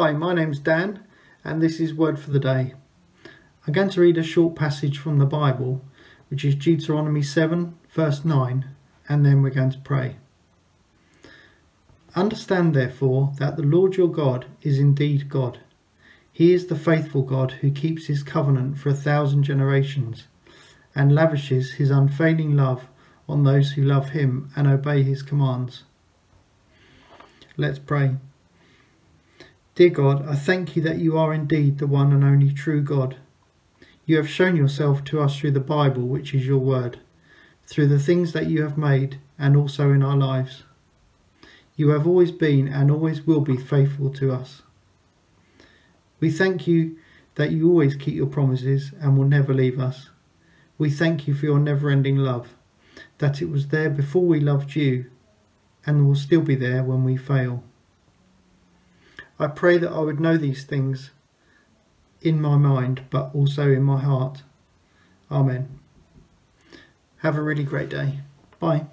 Hi, my name's Dan, and this is Word for the Day. I'm going to read a short passage from the Bible, which is Deuteronomy 7, verse 9, and then we're going to pray. Understand, therefore, that the Lord your God is indeed God. He is the faithful God who keeps his covenant for a thousand generations and lavishes his unfailing love on those who love him and obey his commands. Let's pray. Dear God, I thank you that you are indeed the one and only true God. You have shown yourself to us through the Bible, which is your word, through the things that you have made, and also in our lives. You have always been and always will be faithful to us. We thank you that you always keep your promises and will never leave us. We thank you for your never ending love, that it was there before we loved you and will still be there when we fail. I pray that I would know these things in my mind, but also in my heart. Amen. Have a really great day. Bye.